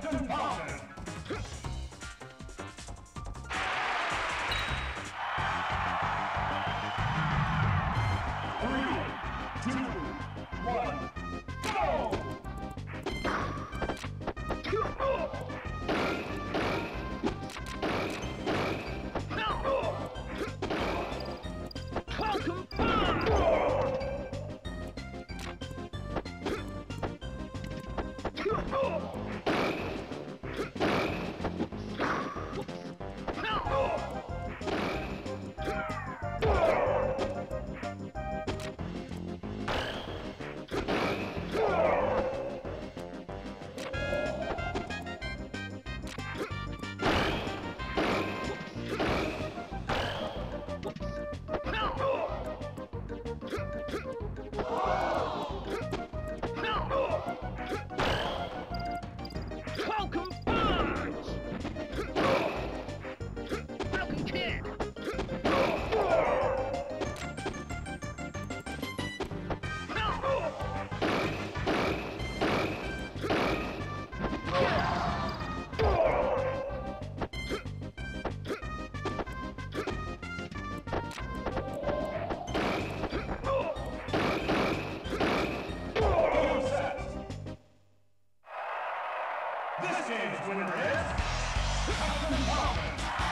Captain Falcon. This game's winner is Captain Falcon.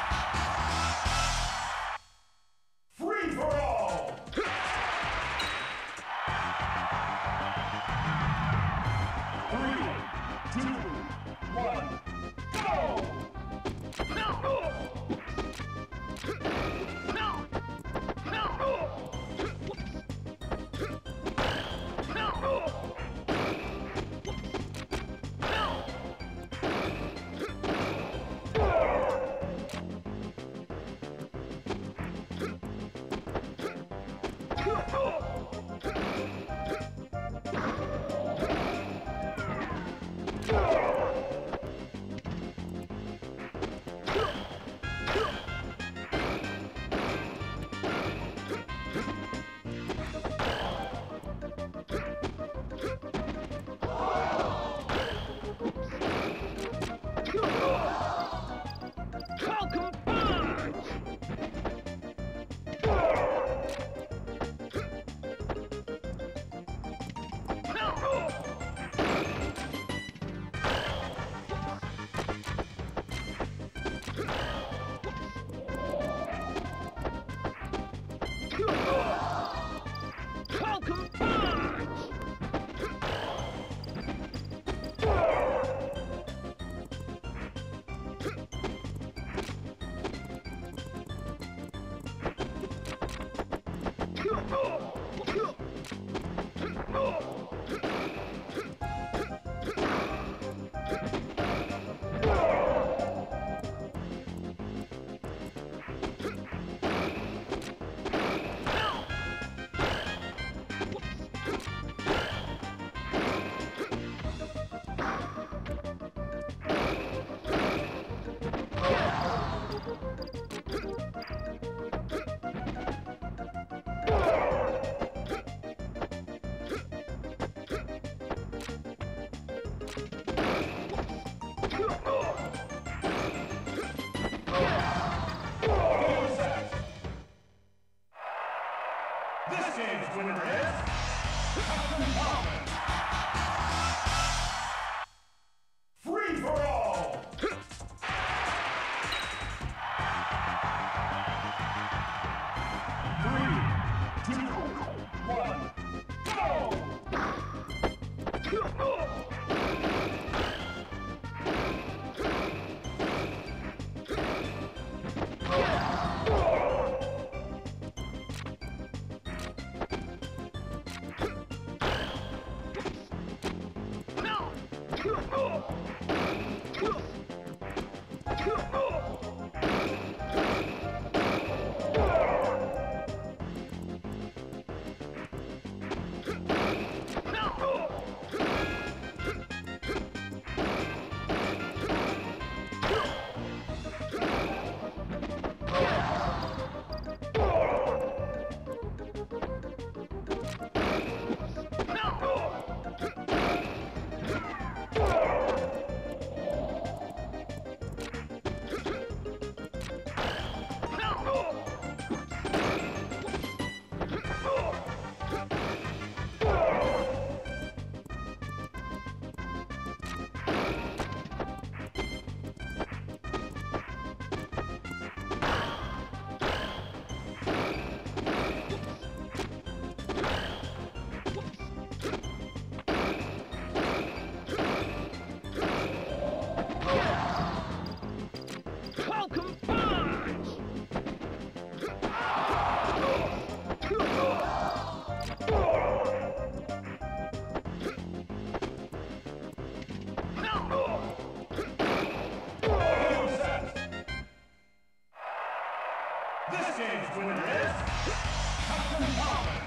You're Exchange winner is Captain Falcon.